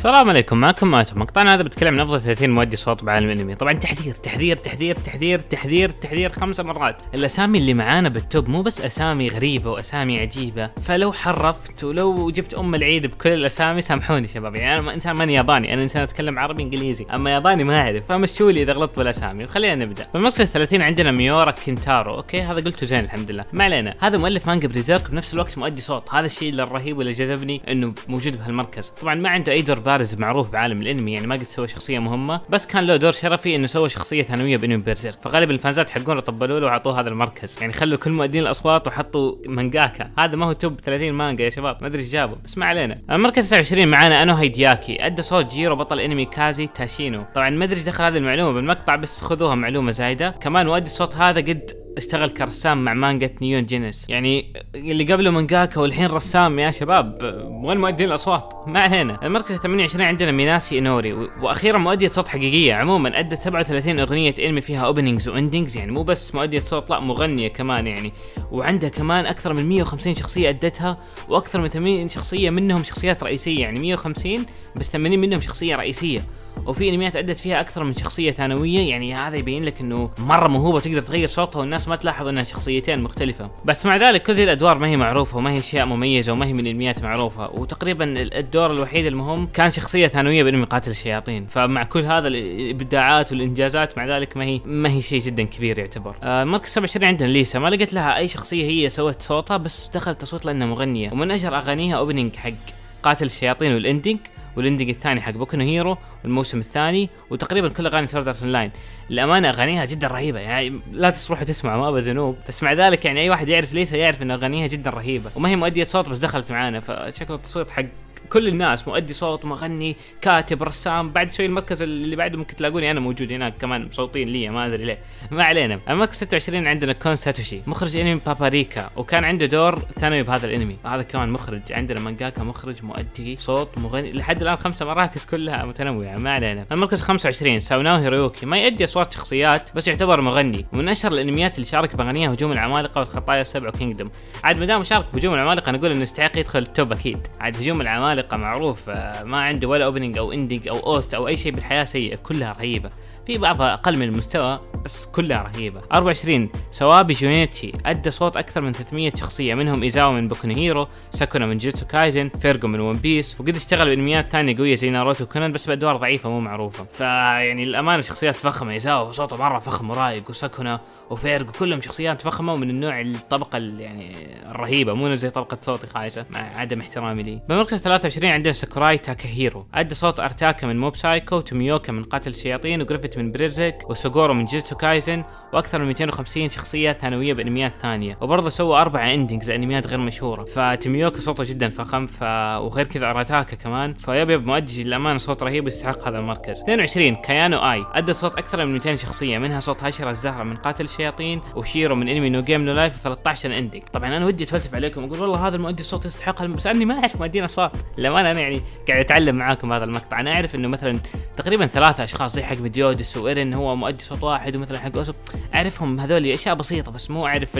السلام عليكم معكم ماتو مقطعنا هذا بتكلم عن افضل 30 مؤدي صوت بعالم الأنمي. طبعا تحذير تحذير تحذير تحذير تحذير تحذير خمسة مرات. الأسامي اللي معانا بالتوب مو بس أسامي غريبة وأسامي عجيبة. فلو حرفت ولو جبت أم العيد بكل الأسامي سامحوني شباب. يعني أنا إنسان ماني ياباني. أنا إنسان أتكلم عربي إنجليزي. أما ياباني ما أعرف. فمشوا لي إذا غلطت بالأسامي. وخلينا نبدأ. بالمركز 30 عندنا ميورا كينتارو. أوكي هذا قلته زين الحمد لله. ما علينا. هذا مؤلف مانجا بيرزيرك بنفس الوقت مؤدي صوت. هذا الشيء الرهيب واللي جذبني إنه موجود بهالمركز. طبعا ما عنده أي دور بارز معروف بعالم الانمي يعني ما قد سوى شخصية مهمة بس كان له دور شرفي إنه سوى شخصية ثانوية بانمي بيرزيرك فغالبا ال fans ات حقون طبلوا له وعطوه هذا المركز. يعني خلوا كل مؤدين الأصوات وحطوا مانجاكا. هذا ما هو top 30 مانجا يا شباب ما أدري إيش جابوا بس ما علينا. المركز 29 معانا أنو هيدياكي. أدى صوت جيرو بطل أنمي كازي تاشينو. طبعا ما أدري دخل هذه المعلومة بالمقطع بس خذوها معلومة زايدة. كمان مؤدي الصوت هذا قد اشتغل كرسام مع مانجا نيون جينيسيس. يعني اللي قبله مانجاكا والحين رسام يا شباب وين مؤدين الأصوات؟ ما علينا. المركز 28 عندنا ميناسي إنوري وأخيرا مؤدية صوت حقيقية عموما. ادت 37 أغنية انمي فيها openings و endings يعني مو بس مؤدية صوت لا مغنية كمان يعني. وعندها كمان أكثر من 150 شخصية أدتها وأكثر من 80 شخصية منهم شخصيات رئيسية يعني 150 بس 80 منهم شخصية رئيسية. وفي أنميات أدت فيها أكثر من شخصية ثانوية يعني هذا يبين لك إنه مرة موهوبة تقدر تغير صوتها والناس ما تلاحظ إنها شخصيتين مختلفة. بس مع ذلك كل ذي الأدوار ما هي معروفة وما هي أشياء مميزة وما هي من انميات معروفة. وتقريبا الدور الوحيد المهم كان شخصية ثانوية بإنمي قاتل الشياطين. فمع كل هذا الإبداعات والإنجازات مع ذلك ما هي ما هي شيء جدا كبير يعتبر. آه مركز 27 عندنا ليسا. ما لقيت لها أي شخصية هي سوت صوتها بس دخلت تصويت لأنها مغنية. ومن اشهر أغانيها opening حق قاتل الشياطين وال ending وال ending الثاني حق بوكو هيرو والموسم الثاني وتقريبا كل أغاني سورد ارت اونلاين الامانه أغانيها جدا رهيبة يعني لا تروحوا تسمعوا ما بذنوب بس مع ذلك يعني أي واحد يعرف ليسا يعرف إن أغانيها جدا رهيبة. وما هي مؤدية صوت بس دخلت معانا فشكل التصويت حق كل الناس مؤدي صوت مغني كاتب رسام بعد شوي المركز اللي بعده ممكن تلاقوني أنا موجود هناك كمان مصوتين لي ما أدري ليه. ما علينا. المركز 26 عندنا كون ساتوشي مخرج أنمي باباريكا وكان عنده دور ثانوي بهذا الأنمي. هذا كمان مخرج عندنا مانجاكا مخرج مؤدي صوت مغني لحد الآن خمسة مراكز كلها متنوعة ما علينا. المركز 25 ساوانو هيرويوكي ما يؤدي أصوات شخصيات بس يعتبر مغني. ومن أشهر الأنميات اللي شارك باغانيها هجوم العمالقة والخطايا السبع وكينجدوم عاد ما دام شارك بهجوم العمالقة نقول إنه يستحق يدخل ال top أكيد. عاد هجوم العمالقة معروف ما عنده ولا opening أو ending أو OST أو أي شيء بالحياة سيء كلها رهيبة. في بعضها أقل من المستوى بس كلها رهيبة. 24 سوابي جونيتشي أدى صوت أكثر من 300 شخصية منهم إيزاوا من بوكو هيرو سوكونا من جوجوتسو كايزن فيرجو من ون بيس وقد اشتغل بأنميات ثانية قوية زي ناروتو كونان بس بأدوار ضعيفة مو معروفة. فيعني الامانه شخصيات فخمة. إيزاوا صوته مرة فخم ورايق وسوكونا وفيرجو كلهم شخصيات فخمة ومن النوع الطبقة يعني الرهيبة. مو زي طبقة صوتي خايسة مع عدم احترامي لي. بمركز 23 عندنا ساكوراي تاكاهيرو. أدى صوت أراتاكا من موب سايكو وتوميوكا من قاتل الشياطين وجريفيت من بيرزيرك وسوغورو من جوجوتسو كايزن وأكثر من 250 شخصية ثانوية بأنميات ثانية. وبرضه سوى أربع endings انميات غير مشهورة. فتوميوكا صوته جدا فخم ف... وغير كذا أراتاكا كمان. ف yep yep مؤدي للأمانة صوت رهيب يستحق هذا المركز. 22 كيانو آي. أدى صوت أكثر من 200 شخصية منها صوت هاشيرا الزهرة من قاتل الشياطين وشيرو من انمي نو جيم نو لايف و13 ending طبعا أنا ودي اتفلسف عليكم أقول والله هذا المؤدي الصوت يستحق بس اني ما أعرف مؤدين اصوات للأمانة أنا يعني قاعد أتعلم معاكم هذا المقطع. أنا أعرف إنه مثلا تقريبا ثلاثة أشخاص زي حق ميليوداس وإيرين هو مؤدي صوت واحد ومثلا حق أوسو. أعرفهم هذول أشياء بسيطة بس مو أعرف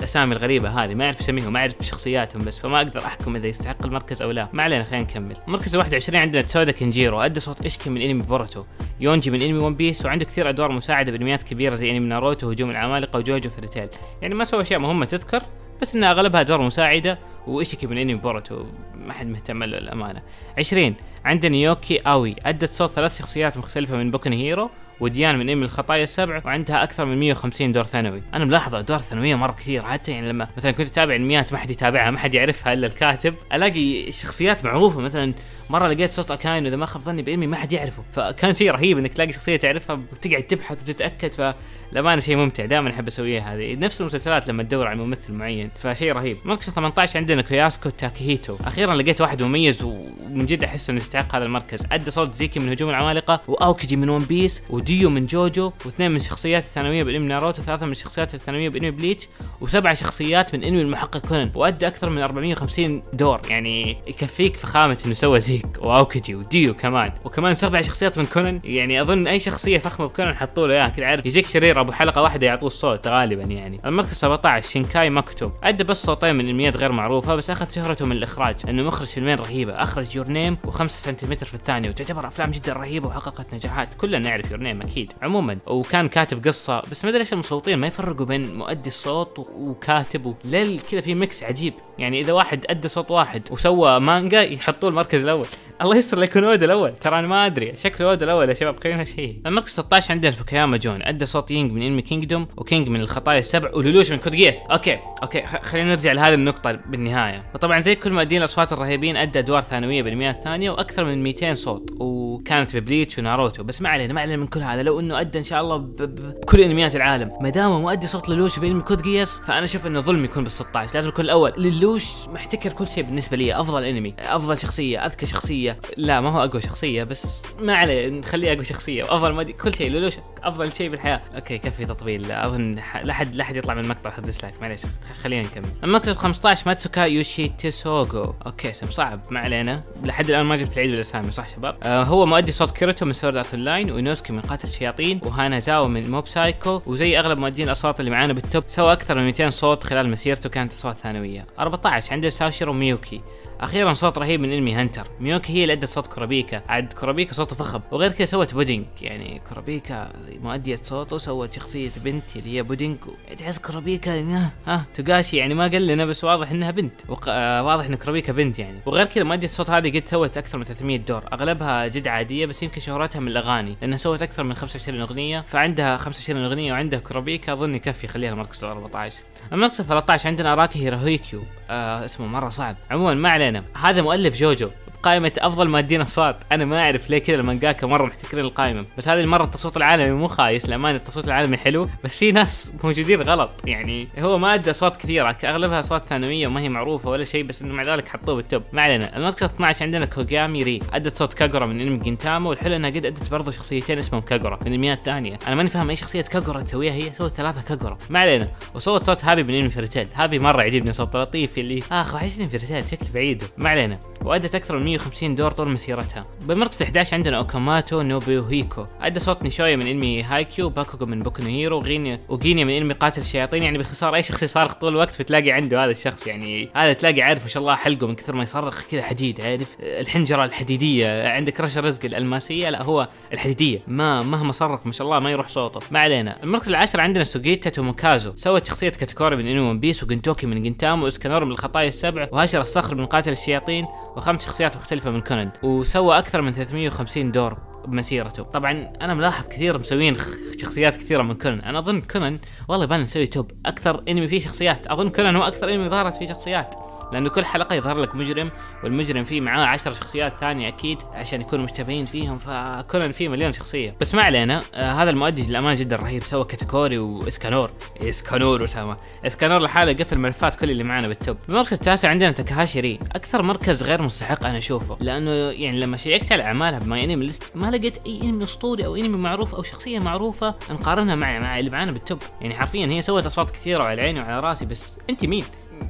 الأسامي الغريبة هذه. ما أعرف اسميهم ما أعرف شخصياتهم بس فما أقدر أحكم إذا يستحق المركز أو لا. ما علينا خلينا نكمل. المركز 21 عندنا تسودا كنجيرو ادى صوت إيشيكي من إنمي بوروتو. يونجي من إنمي One Piece وعنده كثير أدوار مساعدة بإنميات كبيرة زي إنمي ناروتو هجوم العمالقة وجوجو Fairy Tail يعني ما سوى أشياء مهمة تذكر؟ بس انها أغلبها ادوار مساعدة وإيشيكي من انمي بوروتو ما حد مهتم له للأمانة. 20 عندنا يوكي أوي. أدت صوت ثلاث شخصيات مختلفة من بوكو نو هيرو وديان من انمي الخطايا السبع وعندها أكثر من 150 دور ثانوي. أنا ملاحظ الادوار الثانويه مرة كثير حتى يعني لما مثلا كنت أتابع انميات ما حد يتابعها ما حد يعرفها إلا الكاتب. ألاقي شخصيات معروفة مثلا مرة لقيت صوت أكاين وإذا ما خاب ظني بانمي ما حد يعرفه. فكان شيء رهيب إنك تلاقي شخصية تعرفها وتقعد تبحث وتتأكد فللأمانة شيء ممتع. دائما أحب أسويها هذه. نفس المسلسلات لما تدور على ممثل معين فشيء رهيب. مركز 18 عندنا كياسكو تاكيهيتو. أخيرا لقيت واحد مميز ومن جد احس إنه يستحق هذا المركز. أدى صوت زيكي من هجوم العمالقة وأوكيجي من ون بيس وديو من جوجو واثنين من الشخصيات الثانوية بإنمي ناروتو وثلاثه من الشخصيات الثانوية بإنمي بليتش وسبع شخصيات من إنمي المحقق كونان. وادى أكثر من 450 دور. يعني يكفيك فخامة إنه سوى زيك. وأوكيجي وديو كمان. وكمان سبع شخصيات من كونان. يعني أظن أي شخصية فخمة بكونان حطوا له إياها. كذا عارف يجيك شرير أبو حلقة واحدة يعطوه الصوت غالبا يعني. المركز 17 شينكاي ماكوتو ادى بس صوتين من إنميات غير معروفة بس اخذ شهرته من الإخراج. إنه مخرج فيلمين رهيبة. أخرج Your Name و5 سنتيمتر في الثانية وتعتبر أفلام جدا رهيبة وحققت نجاحات. كلنا نعرف Your Name. أكيد. عموما وكان كاتب قصة بس ما أدري ليش المصوتين ما يفرقوا بين مؤدي الصوت وكاتب ليل كذا في mix عجيب. يعني إذا واحد أدى صوت واحد وسوى مانجا يحطوه المركز الأول. الله يستر يكون اودا الأول. ترى أنا ما أدري شكله اودا الأول يا شباب خلينا شيء المركز 16 عندنا فوكياما جون. أدى صوت يينج من إنمي Kingdom وكينج من الخطايا السبع ولولوش من Code Geass okay okay خلينا نرجع لهذه النقطة بالنهاية. وطبعا زي كل مؤدين الأصوات الرهيبين أدى أدوار ثانوية بالانميات الثانية وأكثر من 200 صوت. وكانت ببليتش وناروتو بس ما علينا ما علينا من كل هذا لو إنه أدى إن شاء الله بكل إنميات العالم. ما دام مؤدي صوت لولوش بانمي Code Geass فأنا أشوف إنه ظلم يكون بال 16 لازم يكون الأول. لولوش محتكر كل شيء بالنسبة لي. أفضل إنمي أفضل شخصية أذكى شخصية. لا ما هو أقوى شخصية بس ما عليه. نخليه أقوى شخصية. أفضل مؤدي كل شيء. لولوش أفضل شيء بالحياة. okay كفي تطبيل. أظن لا حد لا حد يطلع من المقطع حط dislike معليش خلينا نكمل. المركز 15 ماتسوكا يوشي تيسوغو okay اسم صعب. ما علينا. لحد الآن ما جبت العيد بالأسامي صح شباب؟ آه هو مؤدي صوت كيروتو من Sword Art Online وينوسكي من قاتل الشياطين وهانا زاو من موب سايكو وزي أغلب مؤدين الأصوات اللي معانا بال top سوى أكثر من 200 صوت خلال مسيرته كانت أصوات ثانوية. 14 عندنا ساوشيرو ميوكي. أخيرا صوت رهيب من إنمي Hunter ميوكي هي اللي أدت صوت كورابيكا. عاد كورابيكا صوته فخم. وغير كذا سوت بودينج. يعني كورابيكا مؤدية صوته سوت شخصية بنت اللي هي بودينج تحس كورابيكا ها, توغاشي. يعني ما قال لنا بس واضح إنها بنت. وق... آه واضح إن كورابيكا بنت يعني. وغير كذا مؤدية الصوت هذه قد سوت أكثر من 300 دور. أغلبها جد عادية بس يمكن شهرتها من الأغاني. لأنها سوت أكثر من 25 أغنية. فعندها 25 أغنية وعندها كورابيكا. أظن يكفي خليها المركز 14 المركز 13 عندنا أراكي هيروهيكيو. آه اسمه مرة صعب. عموما ما علينا هذا مؤلف جوجو. بقائمة أفضل مؤدين أصوات، أنا ما أعرف ليه كذا المانجاكا مرة محتكرين القائمة، بس هذه المرة التصويت العالمي مو خايس للأمانة التصويت العالمي حلو، بس في ناس موجودين غلط، يعني هو ما أدى أصوات كثيرة، أغلبها أصوات ثانوية وما هي معروفة ولا شيء بس إنه مع ذلك حطوه بال top، ما علينا، المركز 12 عندنا كوغامي ري، أدت صوت كاغورا من أنمي جنتاما والحلو إنها قد أدت برضه شخصيتين اسمهم كاغورا من أنميات ثانية، أنا ماني فاهم أي شخصية كاغورا تسويها هي، سوت ثلاثة كاغورا، ما علينا، وصوت صوت هابي من أنمي Fairy Tail، هابي مرة يعجبني صوت لطيف اللي آخ وحشني Fairy Tail شكله بعيد، ما علينا، وأدت أكثر من 150 دور طول مسيرتها. بالمركز 11 عندنا أوكاماتو نوبيوهيكو، أدى صوت نيشويا من انمي هايكيو، باكوغو من بوكو هيرو، وغينيا وغينيا من انمي قاتل الشياطين، يعني باختصار أي شخص يصارخ طول الوقت بتلاقي عنده هذا الشخص. يعني هذا تلاقي عارف ما شاء الله حلقه من كثر ما يصرخ كذا حديد. عارف؟ الحنجرة الحديدية، عندك رش الرزق الألماسية. لا هو الحديدية، ما مهما صرخ ما شاء الله ما يروح صوته، ما علينا. المركز العاشر عندنا سوجيتا توموكازو، سوت شخصية كاتيكوري من إنمي One Piece وجنتوكي من جنتامو واسكانور من الخطايا السبع وهاشر الصخر من قاتل الشياطين وخمس شخصيات مختلفة من كونان وسوى أكثر من 350 دور بمسيرته. طبعا أنا ملاحظ كثير مسوين شخصيات كثيرة من كونان أنا أظن كونان والله يبان نسوي توب. أكثر إنمي فيه شخصيات. أظن كونان هو أكثر إنمي ظهرت فيه شخصيات. لأنه كل حلقة يظهر لك مجرم والمجرم فيه معاه عشر شخصيات ثانية أكيد عشان يكونوا مشتبهين فيهم فكونان فيه مليون شخصية. بس ما علينا آه هذا المؤدي للأمانة جدا رهيب سوى كاتيكوري وإسكانور. إسكانور أسامة. إسكانور لحاله قفل ملفات كل اللي معانا بال top. المركز التاسع عندنا تاكاهاشي ري. أكثر مركز غير مستحق أنا أشوفه لأنه يعني لما شيكت على أعمالها ب MyAnimeList ما لقيت أي أنمي أسطوري أو أنمي معروف أو شخصية معروفة نقارنها مع مع اللي معانا بال top. يعني حرفيا هي سوت أصوات كثيرة وعلى عيني وعلى رأسي بس أنت مين؟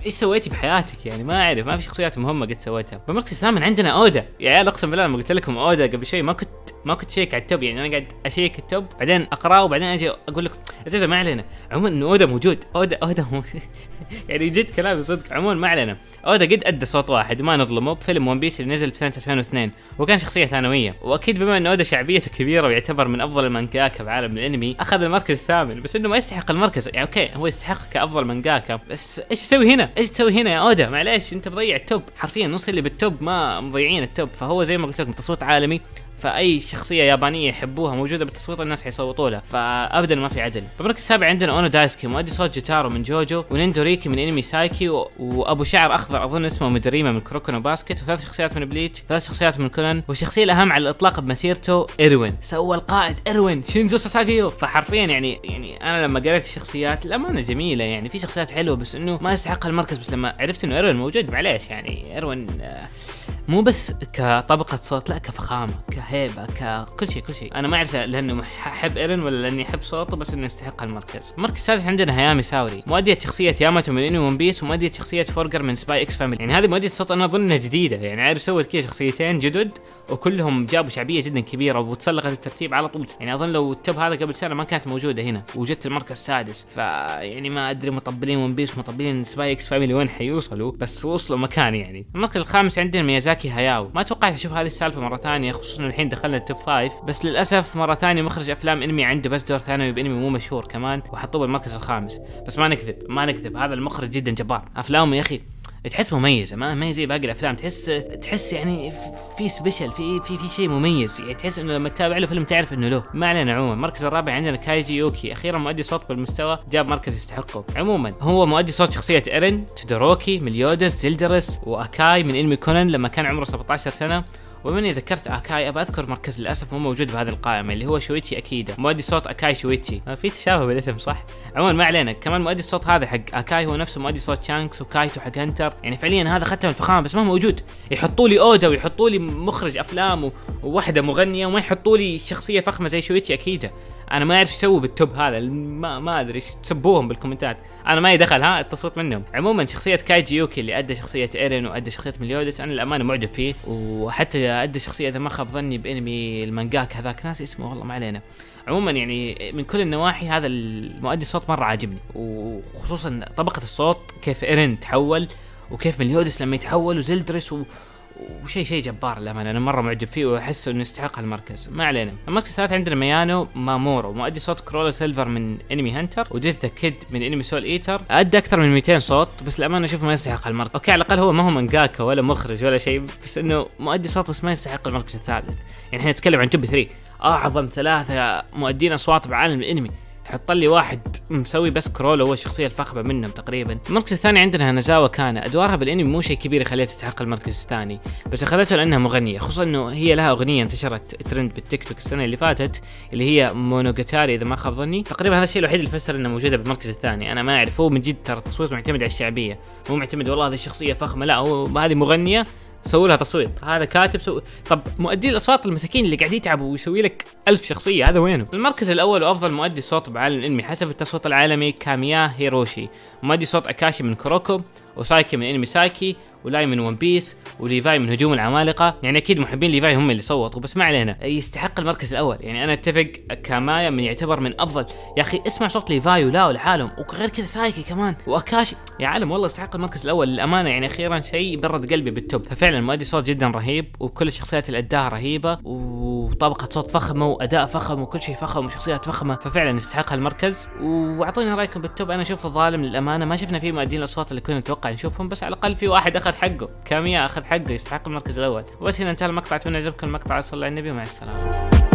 إيش سويتي بحياتك يعني؟ ما أعرف ما في شخصيات مهمة قد سويتها. بالمركز الثامن عندنا أودا. يا عيال أقسم بالله لما قلت لكم أودا قبل شوي ما كنت ما كنت شيك على ال top. يعني أنا قاعد أشيك ال top بعدين أقرأه وبعدين أجي أقول لكم زلمه ما علينا. عموما انه أودا موجود. اودا أودا مو يعني جد كلامي صدق. عموما ما علينا. اودا قد أدى صوت واحد ما نظلمه بفيلم One Piece اللي نزل بسنة 2002 وكان شخصية ثانوية. وأكيد بما إن اودا شعبيته كبيرة ويعتبر من أفضل المانجاكا بعالم الأنمي أخذ المركز الثامن بس إنه ما يستحق المركز. يعني okay هو يستحق كأفضل مانجاكا بس إيش تسوي هنا؟ إيش تسوي هنا يا اودا؟ معليش أنت مضيع ال top. حرفيا نص اللي بال top ما مضيعين ال top. فهو زي ما قلت لكم تصويت عالمي. فأي شخصية يابانية يحبوها موجودة بالتصويت الناس حيصوتوا لها. فابدا ما في عدل. بالمركز السابع عندنا أونو دايسكي مؤدي صوت جوتارو من جوجو ونيندو ريكي من أنمي سايكي و... وأبو شعر أخضر أظن اسمه ميدوريما من كروكونو باسكت وثلاث شخصيات من بليتش ثلاث شخصيات من كونان والشخصية الأهم على الإطلاق بمسيرته إيروين. سوى القائد إيروين شينزو ساساغيو فحرفيا يعني يعني أنا لما قريت الشخصيات الأمانة جميلة يعني في شخصيات حلوة بس إنه ما يستحق المركز. بس لما عرفت إنه إيروين موجود معليش يعني إيروين آه مو بس كطبقة صوت لا كفخامة كهيبة ككل شيء كل شيء. أنا ما أعرف لأنه أحب إيرن ولا لأني أحب صوته بس إنه يستحق المركز. المركز السادس عندنا هيامي ساوري. مؤدية شخصية ياماتو من انمي ون بيس ومؤدية شخصية فورجر من سباي إكس فاميلي. يعني هذه مؤدية الصوت أنا أظن انها جديدة. يعني عارف سوت كذا شخصيتين جدد وكلهم جابوا شعبية جدا كبيرة وتسلقت الترتيب على طول. يعني أظن لو ال top هذا قبل سنة ما كانت موجودة هنا. وجدت المركز السادس. فيعني ما أدري مطبلين ون بيس ومطبلين سباي إكس فاميلي وين حيوصلوا بس وصلوا مكان يعني. المركز الخامس عندنا ميازاكي هاياو ما توقعت أشوف هذه السالفة مرة ثانية خصوصا الحين دخلنا ال top five بس للأسف مرة ثانية مخرج أفلام أنمي عنده بس دور ثانوي بأنمي مو مشهور كمان وحطوه بالمركز الخامس. بس ما نكذب ما نكذب هذا المخرج جدا جبار. أفلامه يا أخي تحس مميزه ما ما هي زي باقي الأفلام. تحس تحس يعني في سبيشل في في في شيء مميز. يعني تحس إنه لما تتابع له فيلم تعرف إنه له. ما علينا عموما. المركز الرابع عندنا كايجي يوكي. أخيرا مؤدي صوت بالمستوى جاب مركز يستحقه. عموما هو مؤدي صوت شخصية إيرين تودوروكي مليودس زيلدرس وأكاي من انمي كونان لما كان عمره 17 سنة. وبما اني ذكرت أكاي ابى أذكر مركز للأسف مو موجود بهذه القائمة اللي هو شويتشي أكيدا. مؤدي صوت أكاي شويتشي. في تشابه بالاسم صح؟ عموما ما علينا. كمان مؤدي الصوت هذا حق أكاي هو نفسه مؤدي صوت شانكس وكايتو حق هنتر. يعني فعليا هذا ختم الفخامة بس ما هو موجود. يحطوا لي أودا ويحطوا لي مخرج أفلام وواحده مغنية وما يحطوا لي شخصية فخمة زي شويتشي إكيدا. أنا ما أعرف إيش يسووا بال top هذا ما ما أدري إيش تسبوهم بالكومنتات. أنا ما دخل ها التصويت منهم. عموما شخصية كايجي يوكي اللي أدى شخصية إيرين وأدى شخصية مليودس أنا الامانه معجب فيه. وحتى أدى شخصية إذا ما خاب ظني بأنمي المانجاكا هذاك ناسي اسمه والله ما علينا. عموما يعني من كل النواحي هذا المؤدي الصوت مرة عاجبني. وخصوصا طبقة الصوت كيف إيرين تحول وكيف مليودس لما يتحول وزلدرس و... وشيء شيء جبار للأمانة أنا مرة معجب فيه وأحس إنه يستحق المركز. ما علينا. المركز الثالث عندنا ميانو مامورو. مؤدي صوت كرولو لوسيلفر من انمي هانتر وديث ذا كيد من انمي سول ايتر أدى أكثر من 200 صوت بس للأمانة أشوف ما يستحق المركز. okay على الأقل هو ما هو منجاكا ولا مخرج ولا شيء بس إنه مؤدي صوت بس ما يستحق المركز الثالث. يعني إحنا نتكلم عن top 3 أعظم ثلاثة مؤدين أصوات بعالم الإنمي. تحط لي واحد مسوي بس كرولو هو الشخصية الفخمه منهم تقريبا. المركز الثاني عندنا هانازاوا كانا أدوارها بالأنمي مو شيء كبير يخليها تستحق المركز الثاني. بس اخذتها لأنها مغنية خصوصا إنه هي لها أغنية انتشرت ترند بالتيك توك السنة اللي فاتت اللي هي مونوجاتاري إذا ما خاب ظني. تقريبا هذا الشيء الوحيد اللي فسر إنها موجودة بالمركز الثاني. أنا ما أعرف هو من جد ترى التصويت معتمد على الشعبية. مو معتمد والله هذه الشخصية فخمه لا هو هذه مغنية. سووا لها تصويت. هذا كاتب سو... طب مؤدي الأصوات المساكين اللي قاعد يتعبوا ويسوي لك ألف شخصية هذا وينه؟ المركز الأول وأفضل مؤدي صوت بعالم الانمي حسب التصويت العالمي كاميا هيروشي. مؤدي صوت أكاشي من كوروكو وسايكي من انمي سايكي ولاي من ون بيس وليفاي من هجوم العمالقة. يعني أكيد محبين ليفاي هم اللي صوتوا بس ما علينا. يستحق المركز الأول. يعني أنا أتفق كاميا من يعتبر من أفضل. يا أخي اسمع صوت ليفاي ولا لحالهم وغير كذا سايكي كمان. واكاشي يا عالم والله يستحق المركز الأول. للأمانة يعني أخيرا شيء برد قلبي بال top. ففعلا مؤدي صوت جدا رهيب وكل الشخصيات اللي أداها رهيبة وطبقة صوت فخمة وأداء فخم وكل شيء فخم وشخصيات فخمة. ففعلا يستحق المركز وأعطوني رأيكم بال top. أنا اشوفه ظالم للأمانة. ما شفنا فيه مؤدين الاصوات اللي كنا نتوقع. نشوفهم بس على الأقل في واحد أخذ حقه. كاميا أخذ حقه؟ يستحق المركز الأول. وبس هنا انتهى المقطع أتمنى يعجبكم المقطع. صلى على النبي ومع السلامة.